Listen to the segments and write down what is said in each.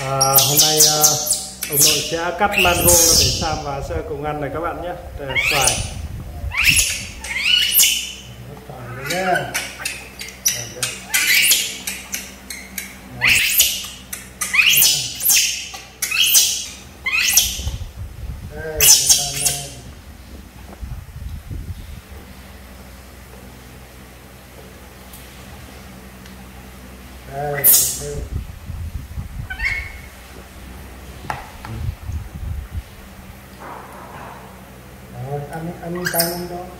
À, hôm nay à, ông nội sẽ cắt mango để Sam và sẽ cùng ăn này các bạn nhé. để xoài. Xoài đây nhé. Đây, chúng ta lên. Đây, đây. Rồi, ăn ăn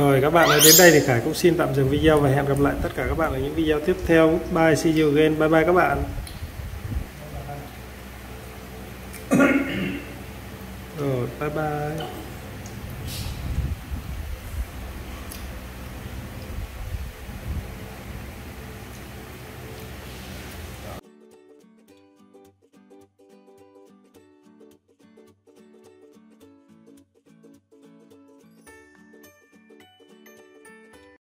Rồi các bạn ơi, đến đây thì Khải cũng xin tạm dừng video và hẹn gặp lại tất cả các bạn ở những video tiếp theo. Bye, see you again. Bye bye các bạn. Rồi, bye bye.